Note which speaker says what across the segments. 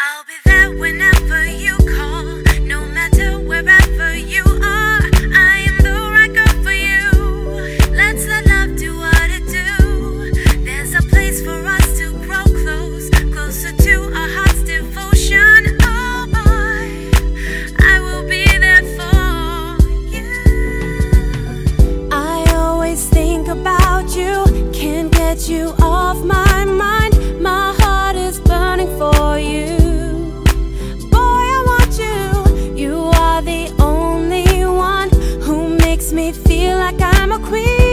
Speaker 1: I'll be there whenever you call, no matter wherever you are. I am the rocker for you. Let's let love do what it do. There's a place for us to grow close, closer to our heart's devotion. Oh boy, I will be there for you.
Speaker 2: I always think about you, can't get you off my I'm a queen.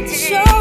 Speaker 2: like to show.